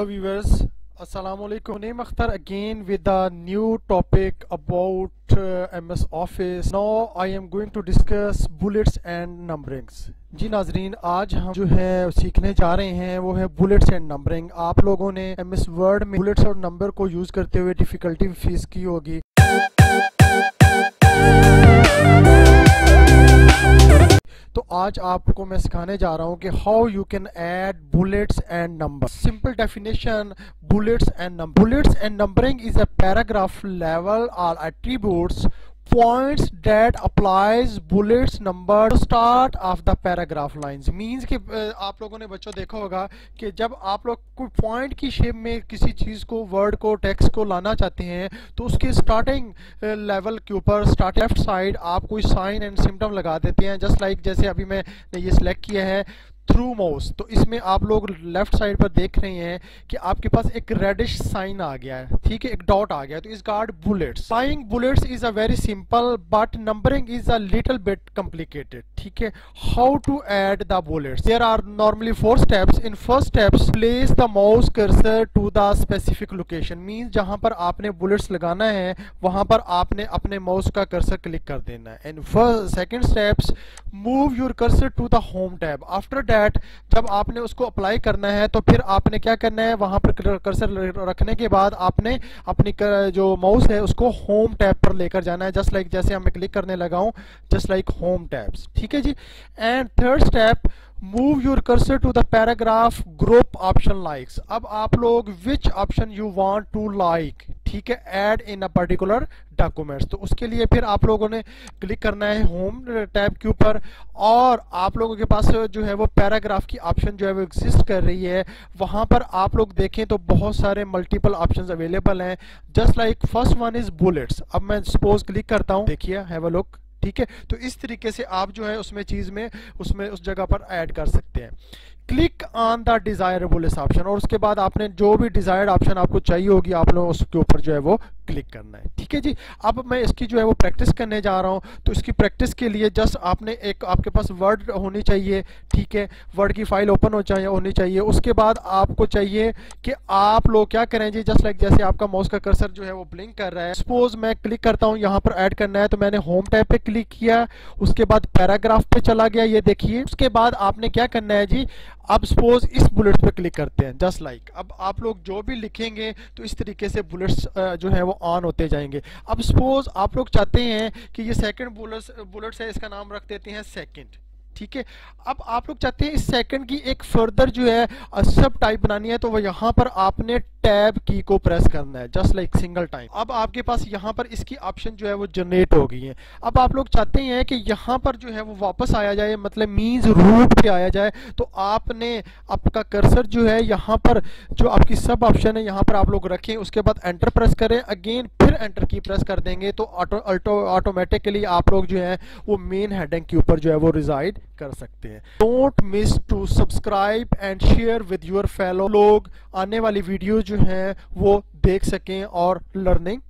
Hello viewers, Assalamu alaikum. Name Akhtar again with a new topic about uh, MS Office. Now I am going to discuss bullets and numberings. جی ناظرین آج ہم جو ہے سیکھنے جا رہے ہیں وہ ہے بلٹس اینڈ نمبرنگ آپ لوگوں نے ایم ایس ورڈ میں بلٹس اور نمبر کو یوز کرتے ہوئے ڈیفیکلٹی فیس کی ہوگی آج آپ کو میں سکھانے جا رہا ہوں کہ how you can add bullets and number simple definition bullets and number bullets and numbering is a paragraph level are attributes points that applies bullets number to start of the paragraph lines. Means کہ uh, آپ لوگوں نے بچوں دیکھا ہوگا کہ جب آپ لوگ کوئی پوائنٹ کی شیپ میں کسی چیز کو ورڈ کو ٹیکس کو لانا چاہتے ہیں تو اس کے سٹارٹنگ لیول uh, کے اوپر سٹارٹ لیفٹ سائڈ آپ کوئی سائن اینڈ سمٹم لگا دیتے ہیں. جسٹ لائک جیسے ابھی میں نے یہ سلیکٹ کیا ہے تھرو ماؤس تو اس میں آپ لوگ لیفٹ سائڈ پر دیکھ رہے ہیں کہ آپ کے پاس ایک ریڈش سائن آ گیا ہے، ٹھیک ہے؟ ایک ڈاٹ آ گیا ہے۔ تو اس گارڈ bullets فائنگ bullets is a very simple but numbering is a little bit complicated ٹھیک ہے؟ How to add the bullets there are normally four steps in first steps place the mouse cursor to the specific location means جہاں پر آپ نے bullets لگانا ہے، وہاں پر آپ نے اپنے ماؤس کا کرسر کلک کر دینا ہے۔ And second steps move your cursor to the home tab after that جب آپ نے اس کو اپلائی کرنا ہے تو پھر آپ نے کیا کرنا ہے؟ وہاں پر کرسر رکھنے کے بعد آپ نے اپنی جو ماؤس ہے، اس کو ہوم ٹیب پر لے کر جانا ہے جسٹ لائک جیسے ہم کلک کرنے لگا ہوں جسٹ لائک ہوم ٹیبس ٹھیک ہے جی؟ And third step move your cursor to the paragraph group option likes اب آپ لوگ which option you want to like ٹھیک ہے ایڈ ان پرٹیکولر ڈاکومنٹس تو اس کے لیے پھر آپ لوگوں نے کلک کرنا ہے ہوم ٹیب کے اوپر اور آپ لوگوں کے پاس جو ہے وہ پیراگراف کی آپشن جو ہے وہ ایگزسٹ کر رہی ہے۔ وہاں پر آپ لوگ دیکھیں تو بہت سارے ملٹیپل آپشنز اویلیبل ہیں۔ Just like first one is bullets اب میں سپوز کلک کرتا ہوں۔ دیکھیے ہیو اے لک ٹھیک ہے؟ تو اس طریقے سے آپ جو ہے اس میں چیز میں، اس میں اس جگہ پر ایڈ کر سکتے ہیں۔ Click on the desirable option اور اس کے بعد آپ نے جو بھی ڈیزائرڈ آپشن آپ کو چاہیے ہوگی، آپ نے اس کے اوپر جو ہے وہ کلک کرنا ہے۔ ٹھیک ہے جی؟ اب میں اس کی جو ہے وہ پریکٹس کرنے جا رہا ہوں۔ تو اس کی پریکٹس کے لیے جسٹ آپ نے ایک آپ کے پاس ورڈ ہونی چاہیے، ٹھیک ہے؟ ورڈ کی فائل اوپن ہو چاہیے، ہونی چاہیے۔ اس کے بعد آپ کو چاہیے کہ آپ لوگ کیا کریں جی؟ جسٹ لائک جیسے آپ کا ماؤس کا کرسر جو ہے وہ بلنک کر رہا ہے۔ سپوز میں کلک کرتا ہوں، یہاں پر ایڈ کرنا ہے، تو میں نے ہوم ٹیب پہ کلک کیا۔ اس کے بعد پیراگراف پہ چلا گیا، یہ دیکھیے۔ اس کے بعد آپ نے کیا کرنا ہے جی؟ اب سپوز اس بلٹس پہ کلک کرتے ہیں جسٹ لائک اب آپ لوگ جو بھی لکھیں گے تو اس طریقے سے بلٹس جو ہیں وہ آن ہوتے جائیں گے. اب سپوز آپ لوگ چاہتے ہیں کہ یہ سیکنڈ بلٹس ہے، اس کا نام رکھ دیتے ہیں سیکنڈ ٹھیک ہے؟ اب آپ لوگ چاہتے ہیں اس سیکنڈ کی ایک فردر جو ہے سب ٹائپ بنانی ہے، تو وہ یہاں پر آپ نے ٹیب کی کو پریس کرنا ہے جسٹ لائک سنگل ٹائم اب آپ کے پاس یہاں پر اس کی آپشن جو ہے وہ جنریٹ ہو گئی ہے اب آپ لوگ چاہتے ہیں کہ یہاں پر جو ہے وہ واپس آیا جائے مطلب مینز روٹ پہ آیا جائے۔ تو آپ نے آپ کا کرسر جو ہے یہاں پر جو آپ کی سب آپشن ہے، یہاں پر آپ لوگ رکھیں، اس کے بعد انٹر پریس کریں۔ اگین پھر انٹر کی پریس کر دیں گے۔ تو آٹومیٹکلی آپ لوگ جو ہے وہ مین ہیڈنگ کے اوپر جو ہے وہ ریزائڈ کر سکتے ہیں۔ Don't miss to subscribe and share with your fellow لوگ۔ آنے والی ویڈیو جو ہیں وہ دیکھ سکیں اور لرننگ